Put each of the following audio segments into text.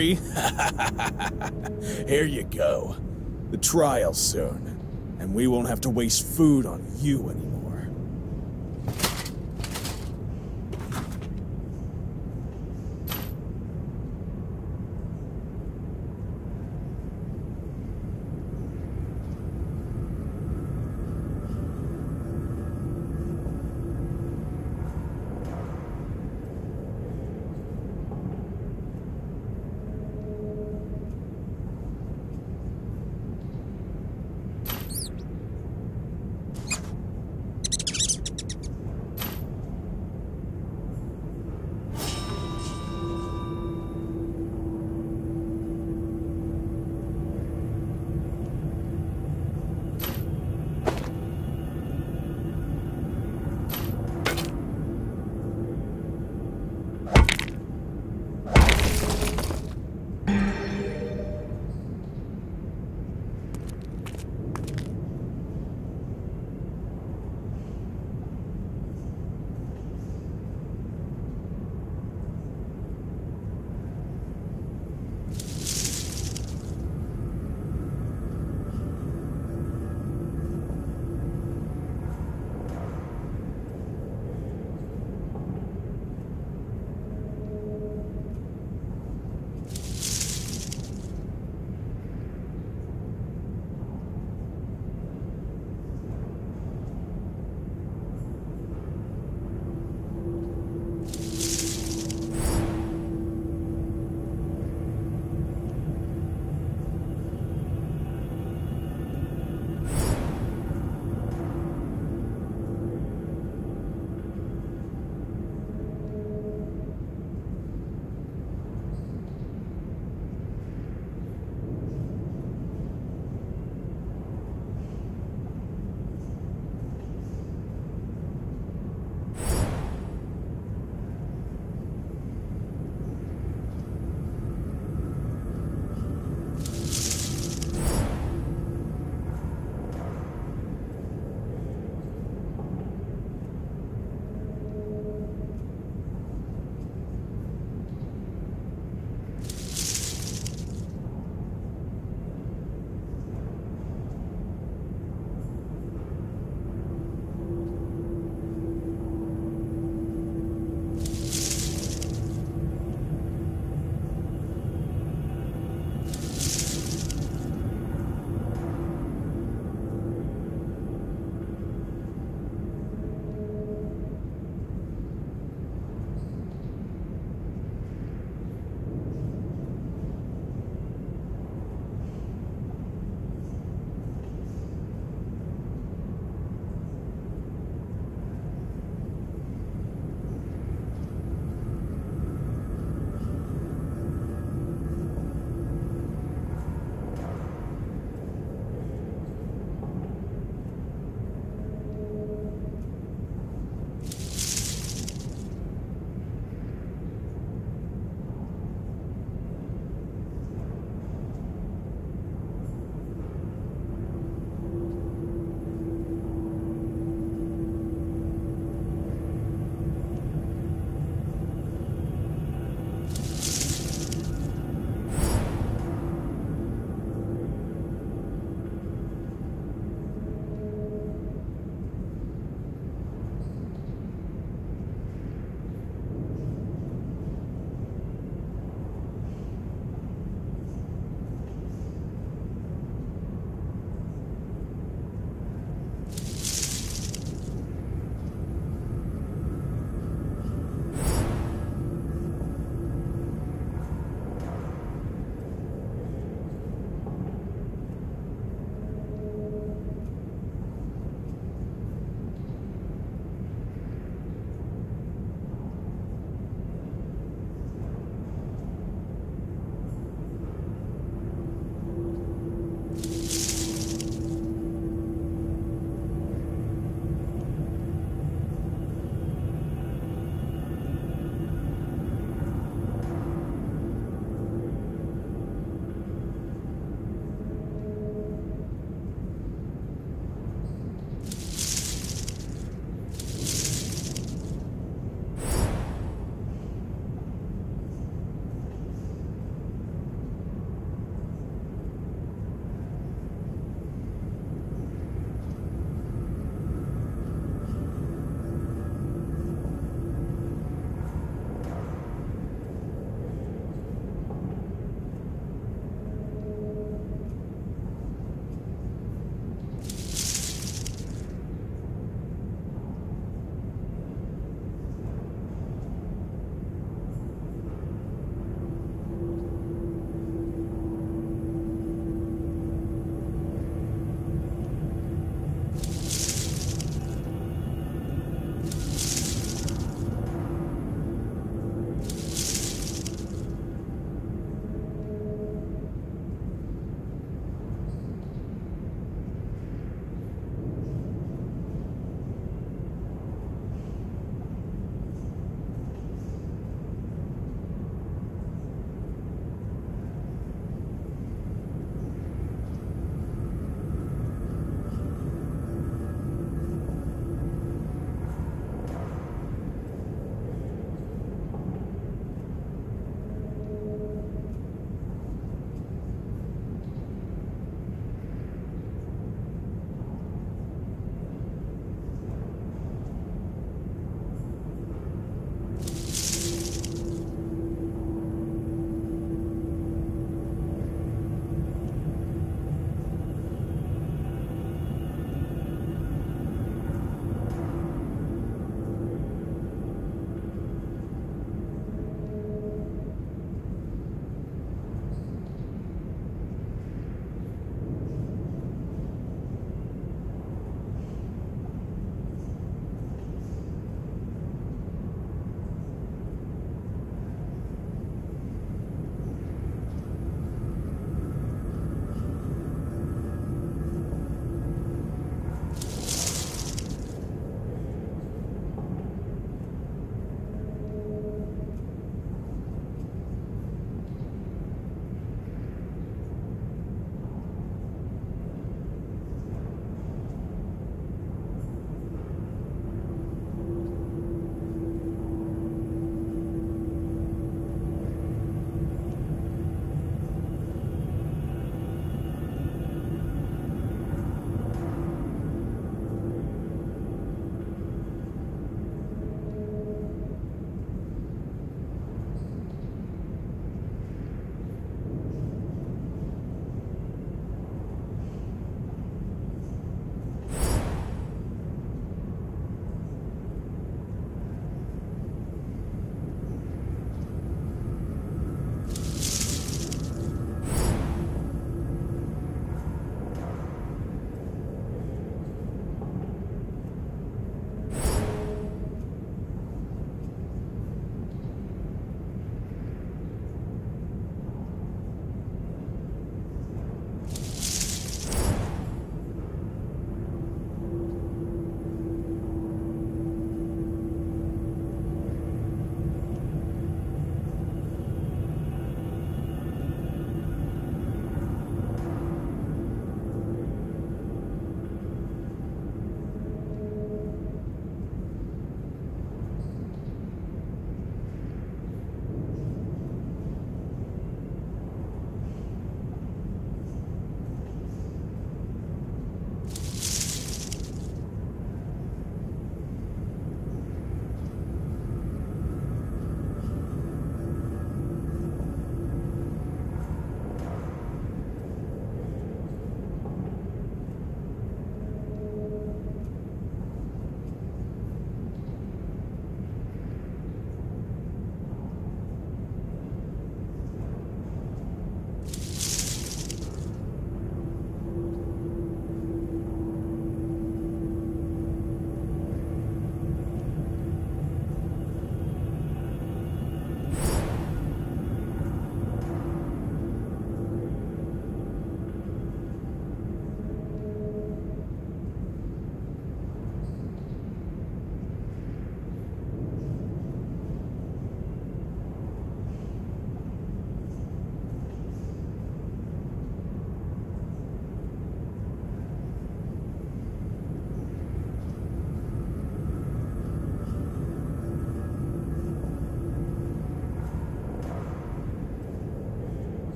Here you go. The trial soon, and we won't have to waste food on you anymore.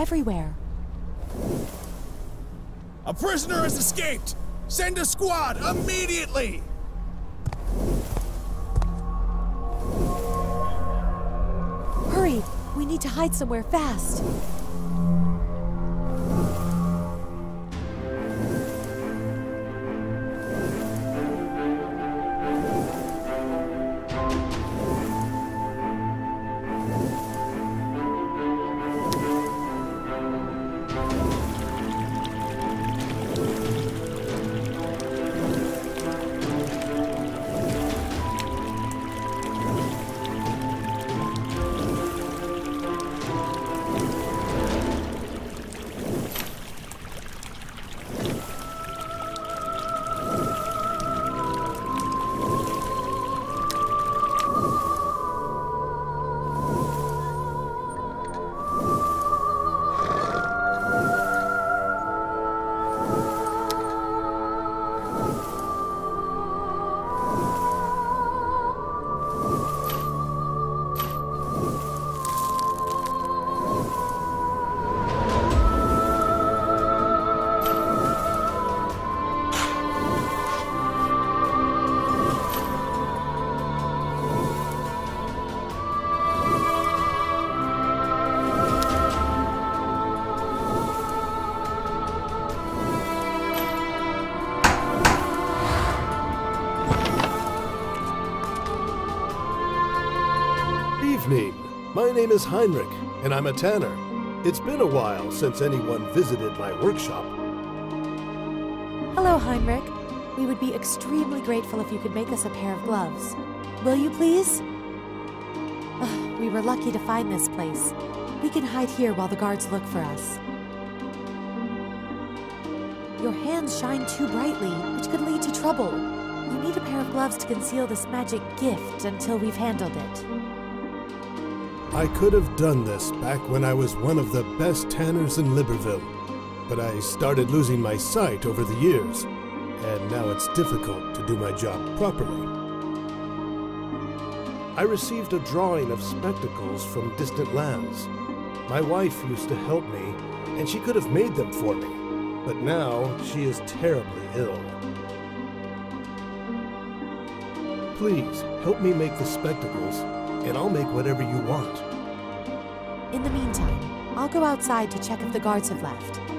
Everywhere. A prisoner has escaped! Send a squad immediately! Hurry! We need to hide somewhere fast. My name is Heinrich, and I'm a tanner. It's been a while since anyone visited my workshop. Hello, Heinrich. We would be extremely grateful if you could make us a pair of gloves. Will you please? We were lucky to find this place. We can hide here while the guards look for us. Your hands shine too brightly, which could lead to trouble. You need a pair of gloves to conceal this magic gift until we've handled it. I could have done this back when I was one of the best tanners in Liberville, but I started losing my sight over the years, and now it's difficult to do my job properly. I received a drawing of spectacles from distant lands. My wife used to help me, and she could have made them for me, but now she is terribly ill. Please help me make the spectacles, and I'll make whatever you want. In the meantime, I'll go outside to check if the guards have left.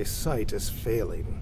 My sight is failing.